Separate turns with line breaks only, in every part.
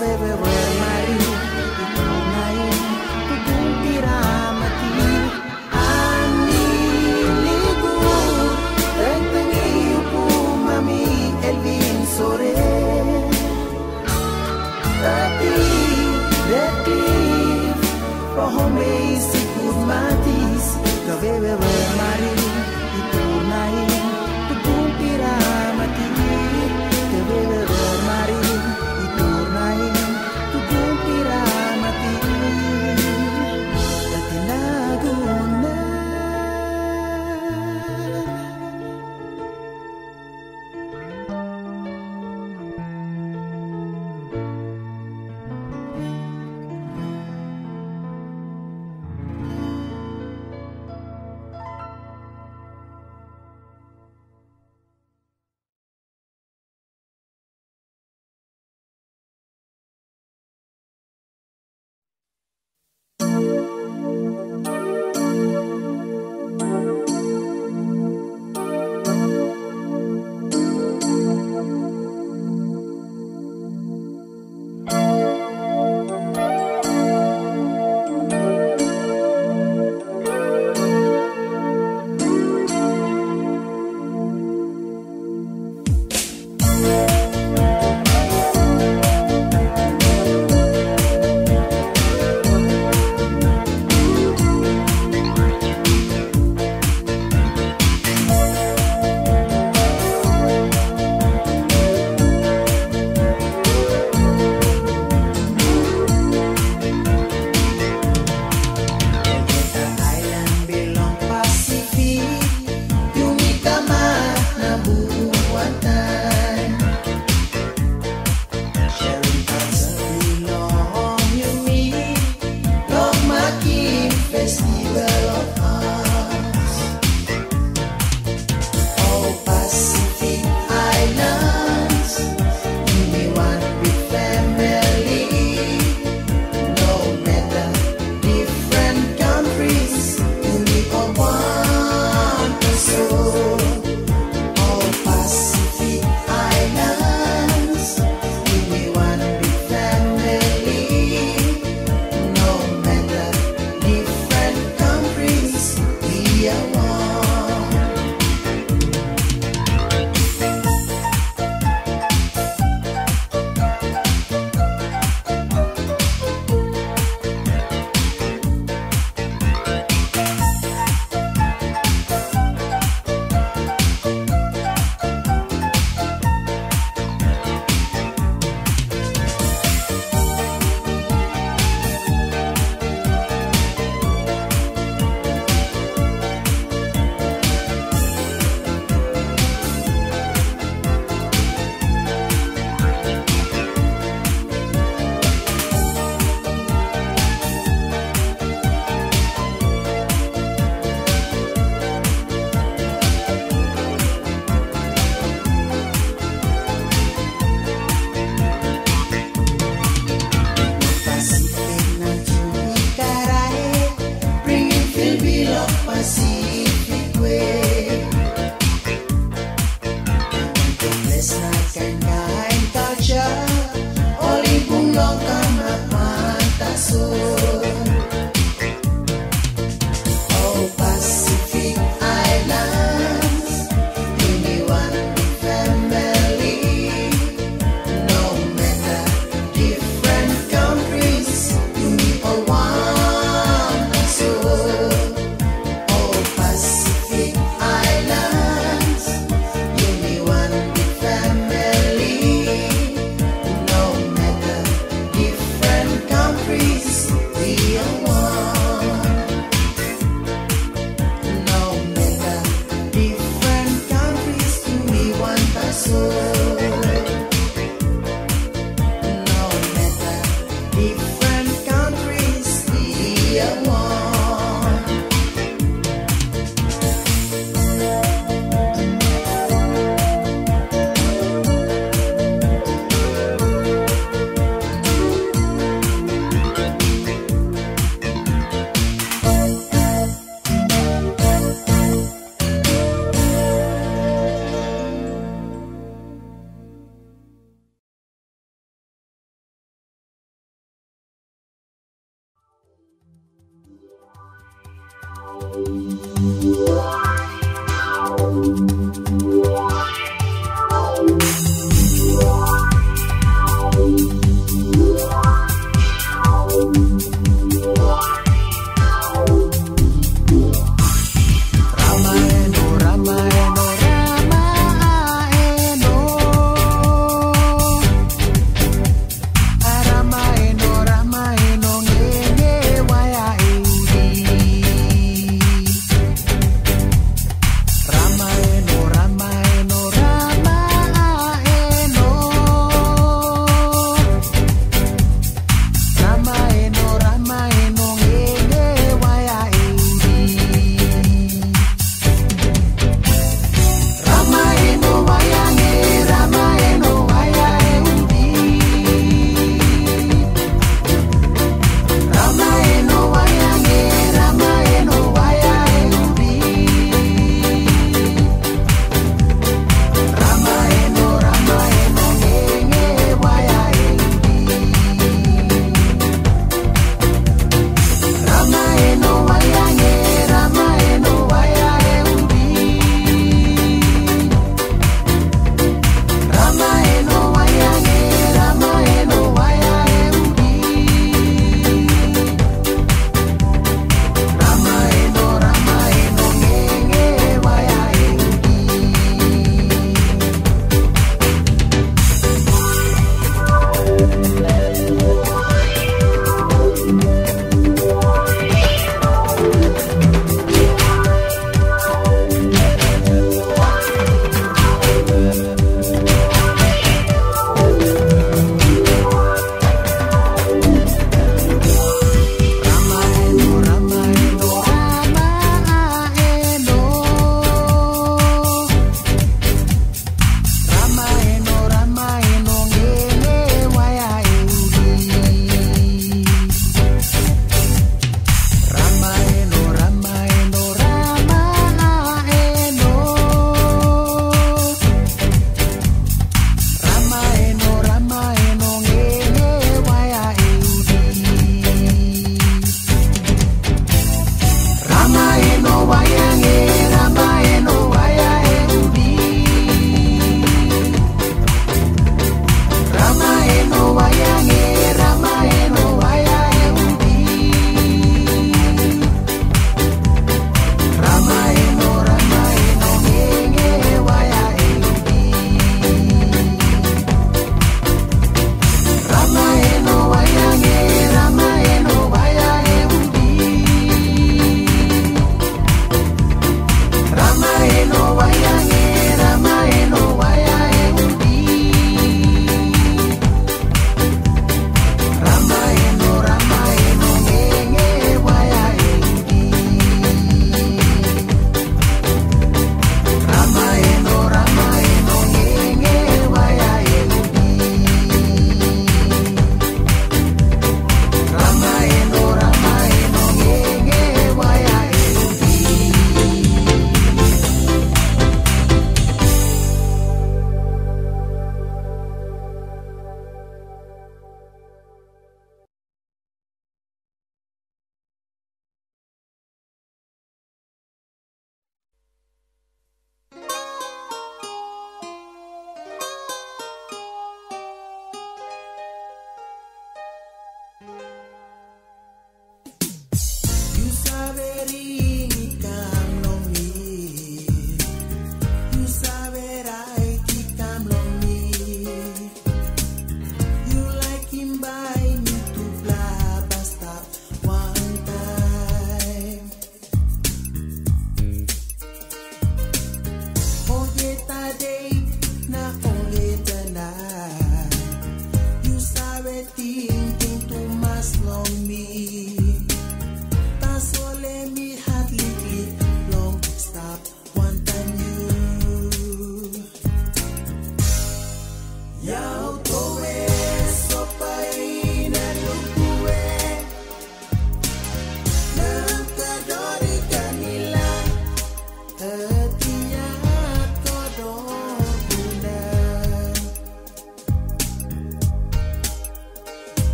Baby, where am My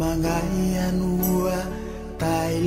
Ramangai anua tai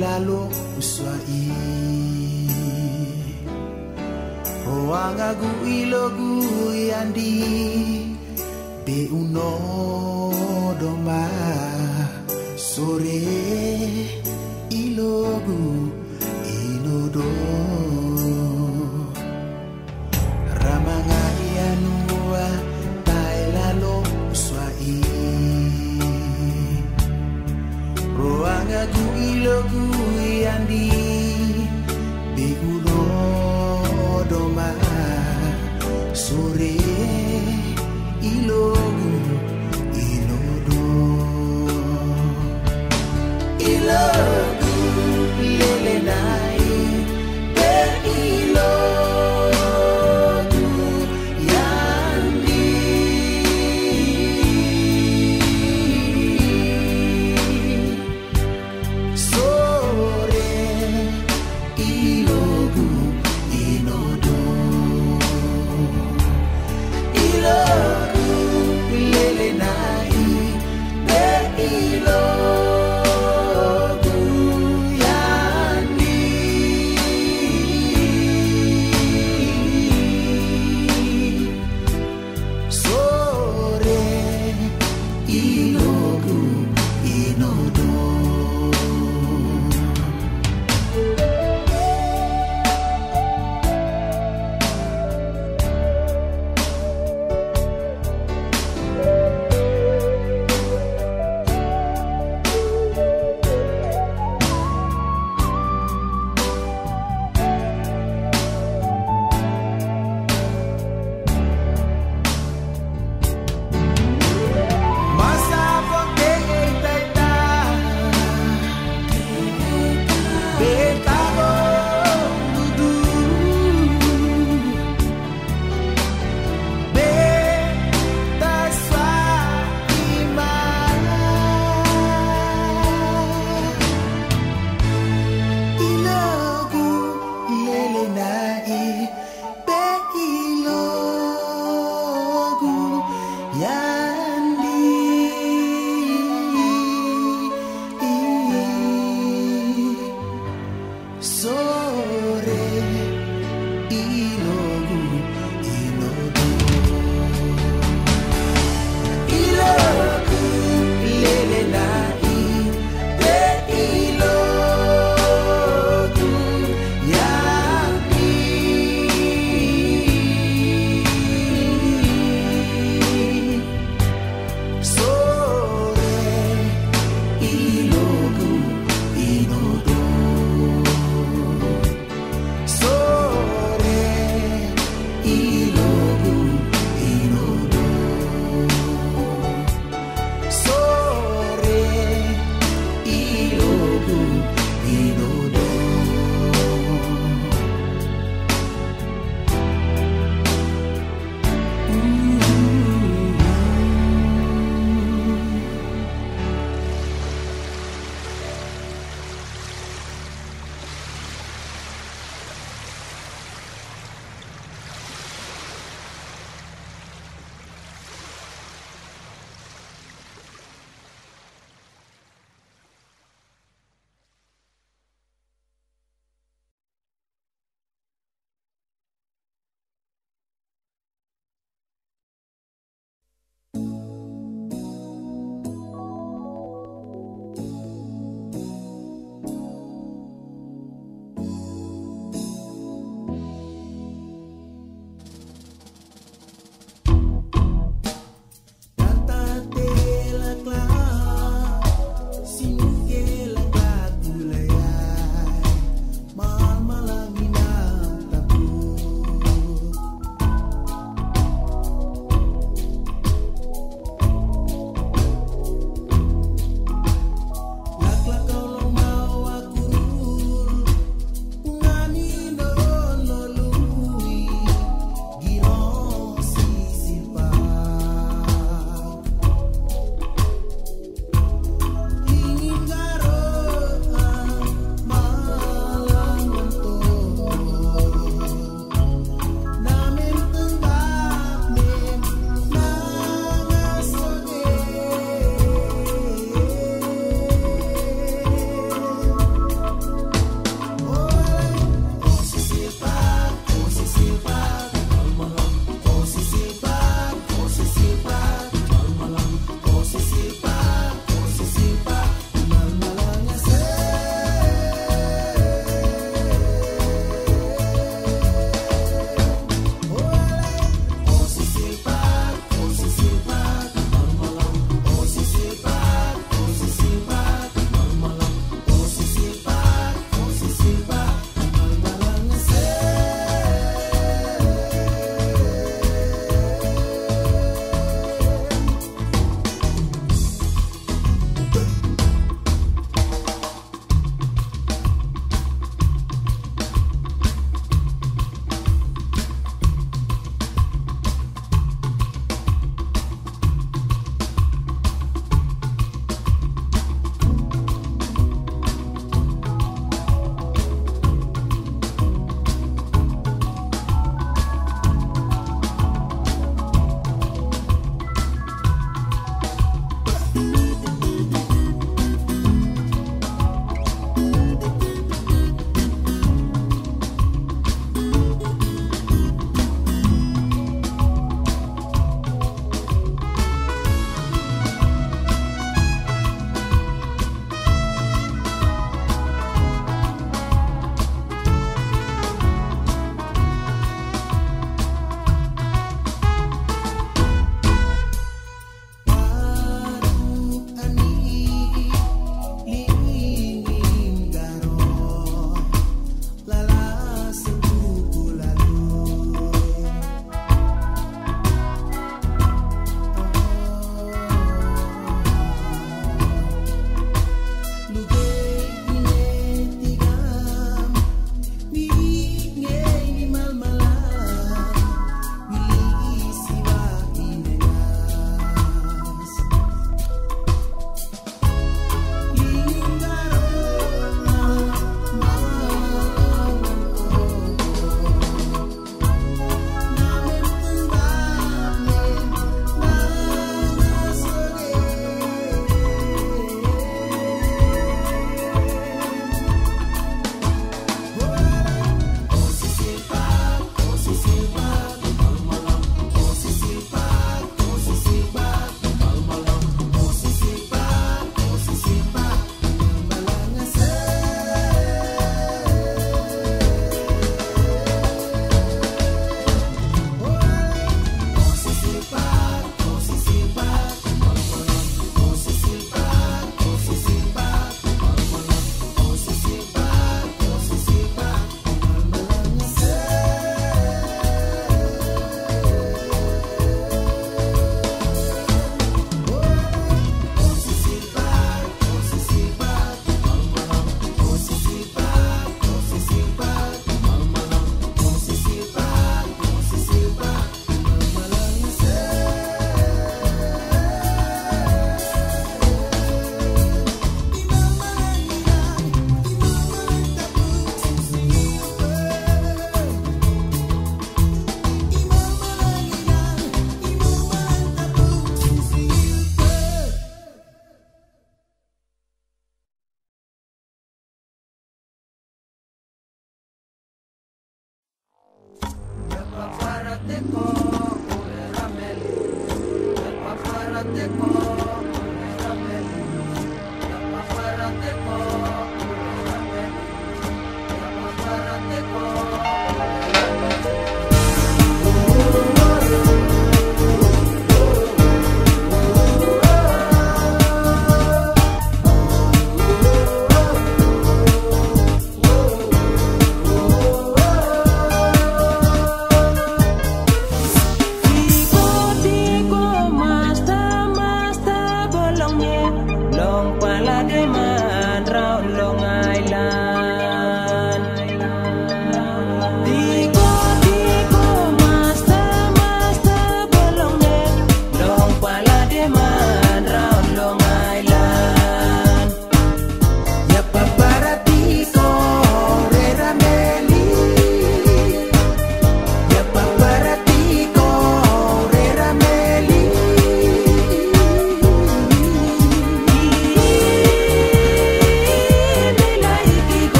ilogu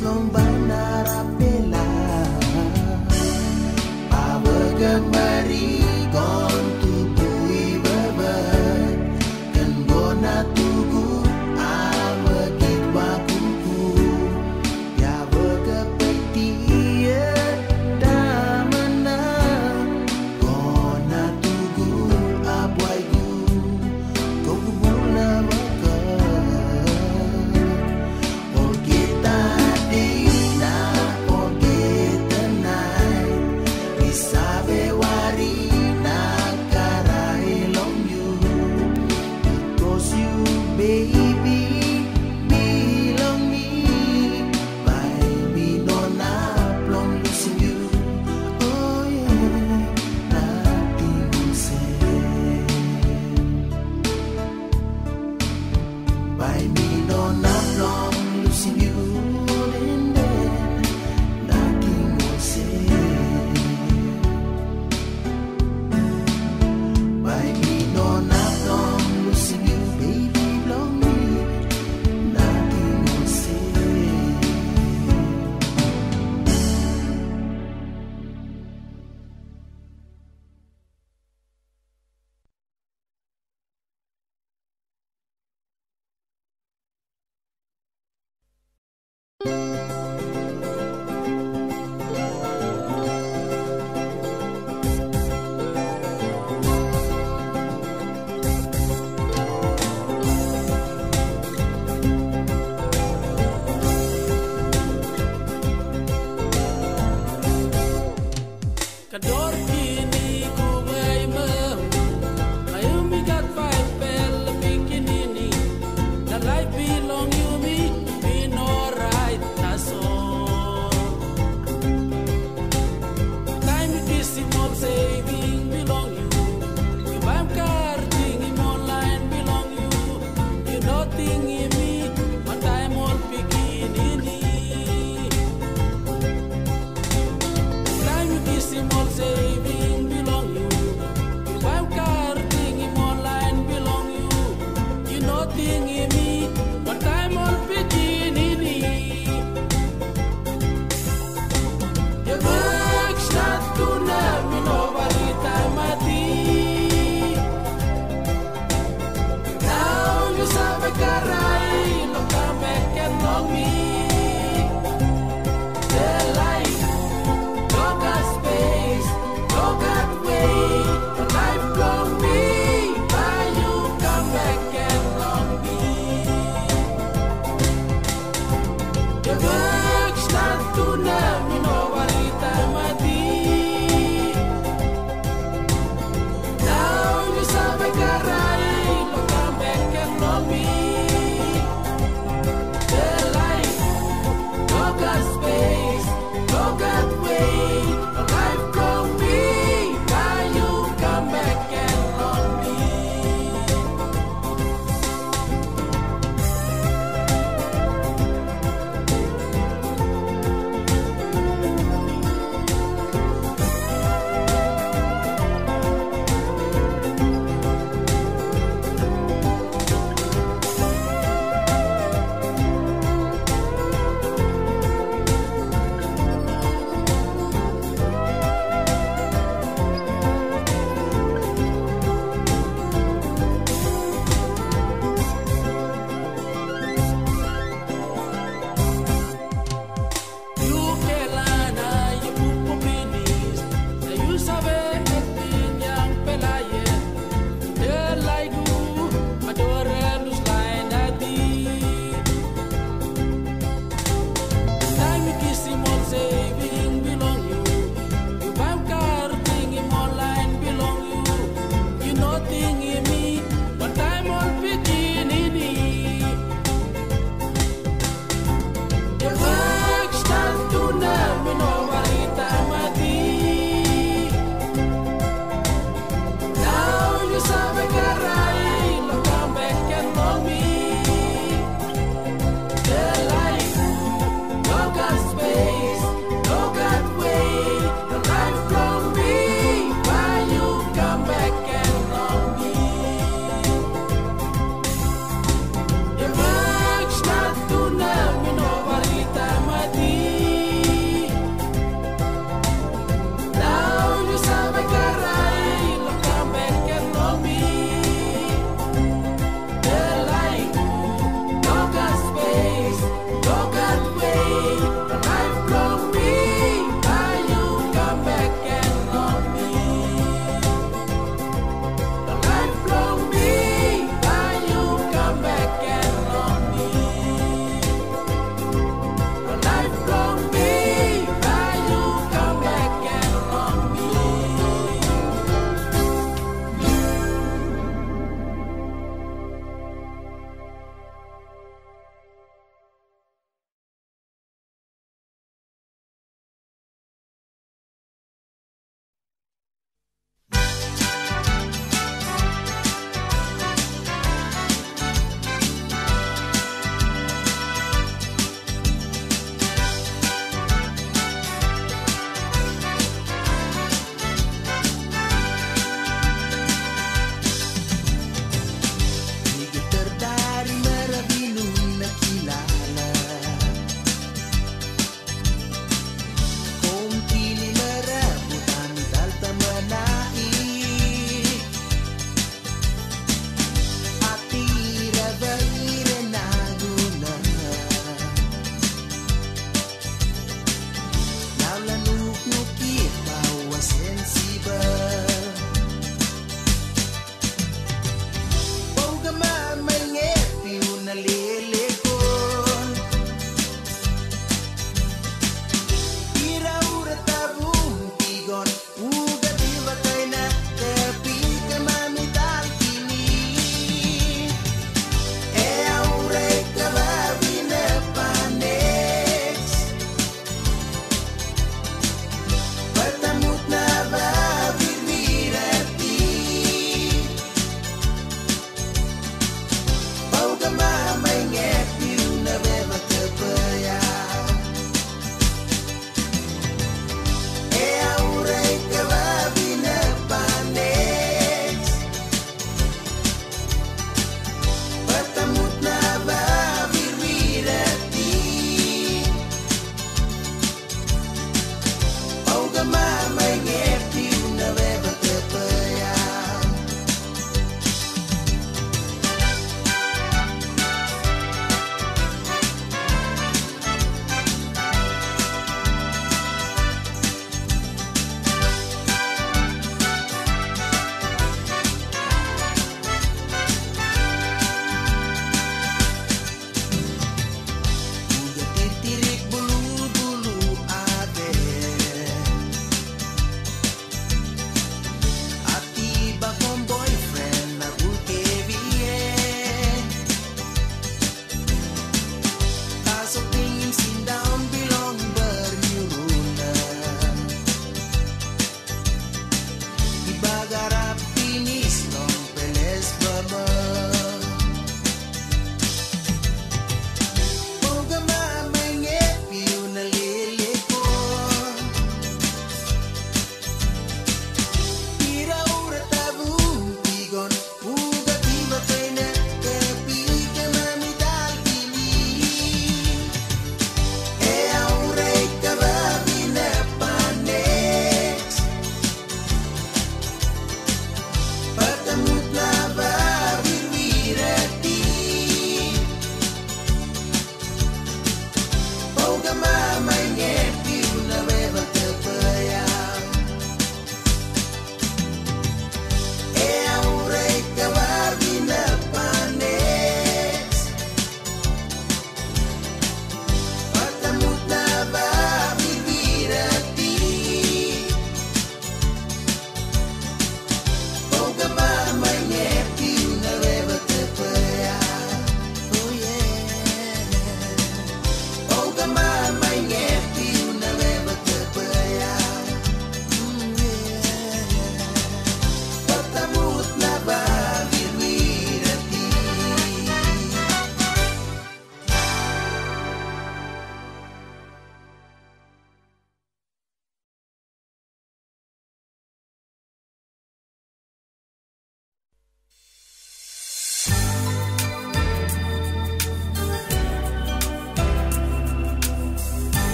biles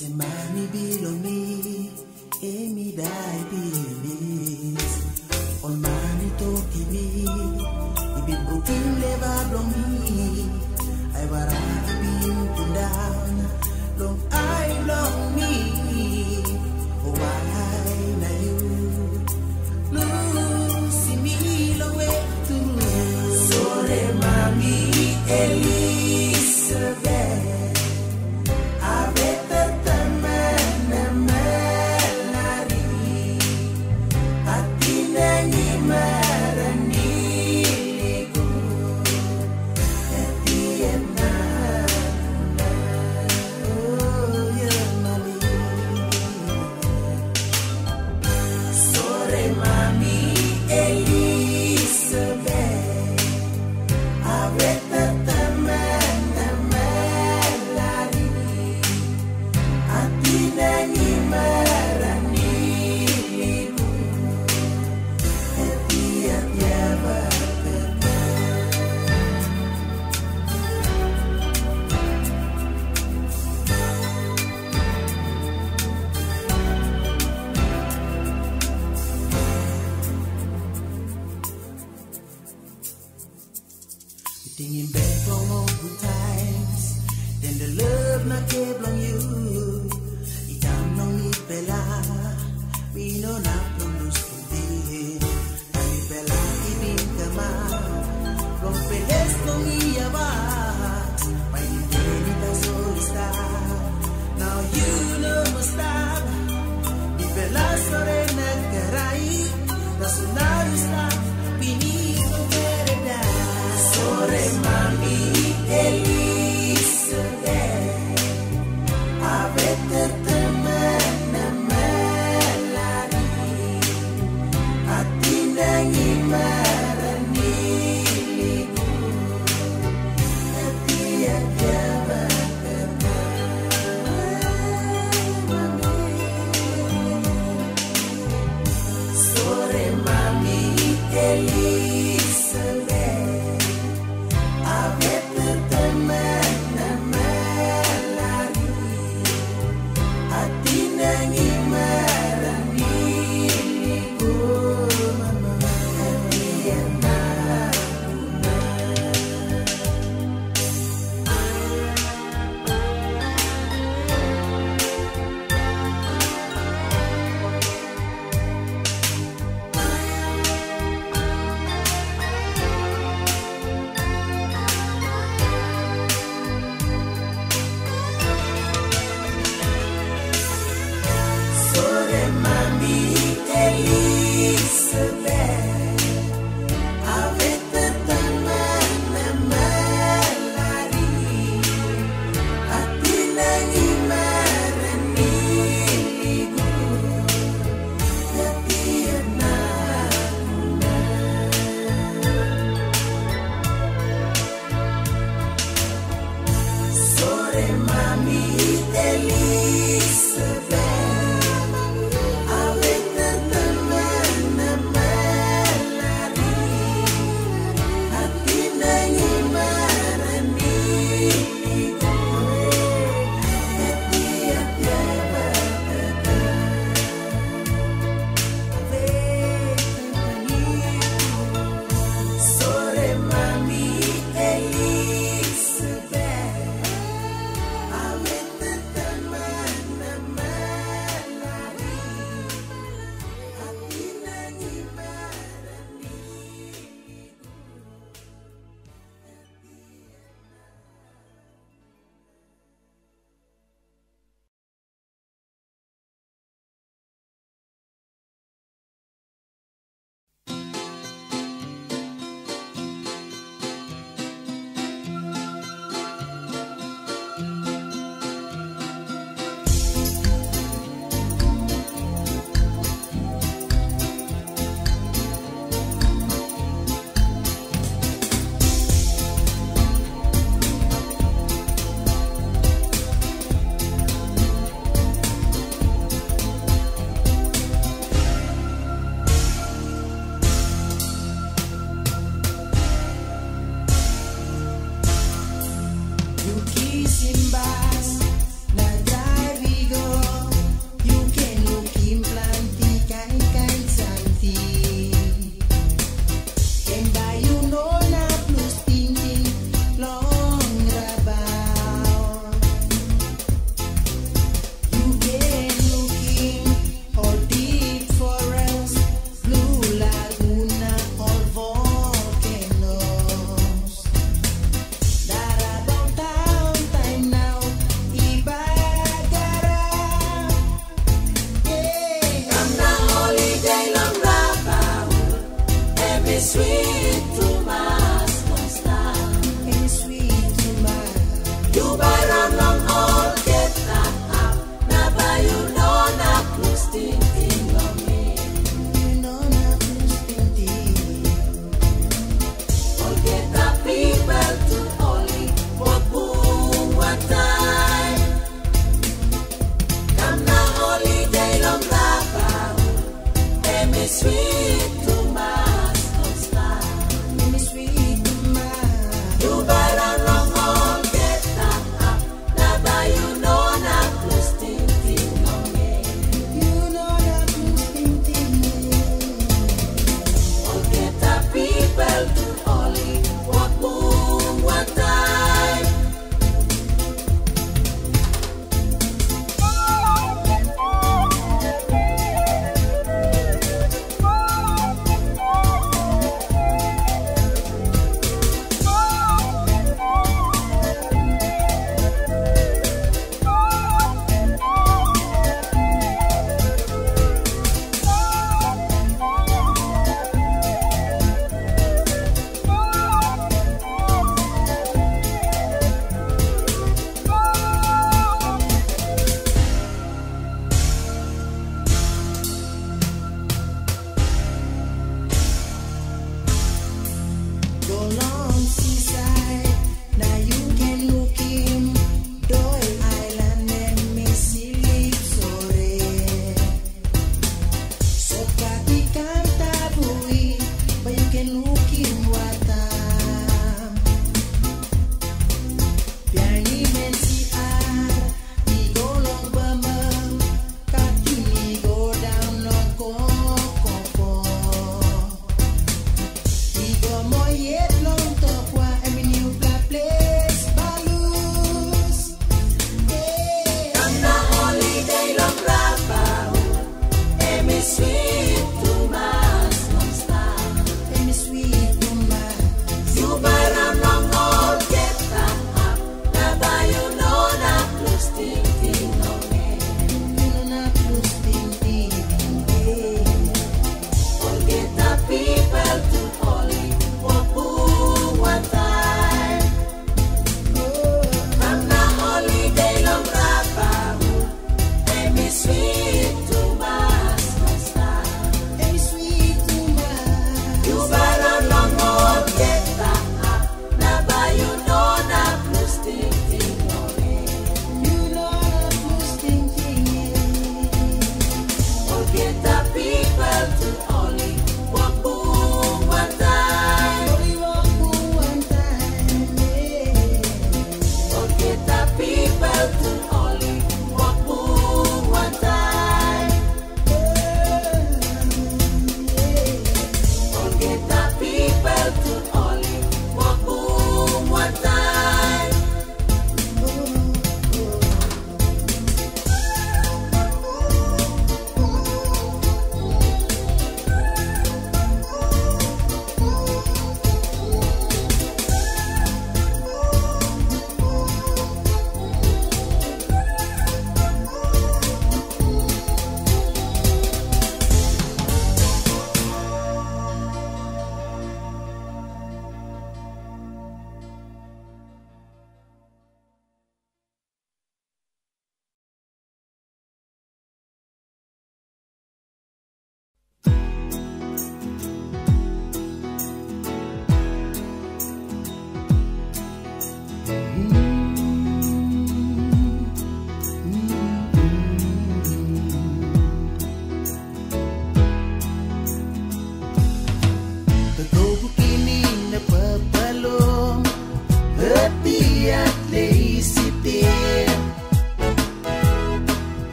O se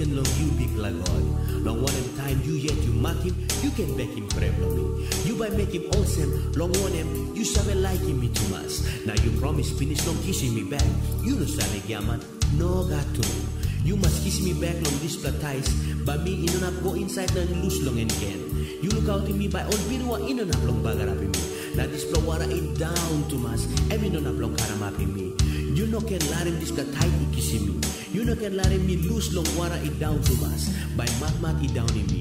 bacon long you big lagon. Long one time you yet you mark him, you can back him me. You by make him awesome, long one him, you sabe like him me too much. Now you promise finish long kissing me back. You no sale gaman, no gato. You must kiss me back long this platais, but me in not go inside and lose long and again. You look out to me by all binwa in and long bagarapi me. Now this flowara it down to mas, every no long karamapi me. You no can let him this tight kissy me. You no can let him me lose long wara it down to mas. By mat mat it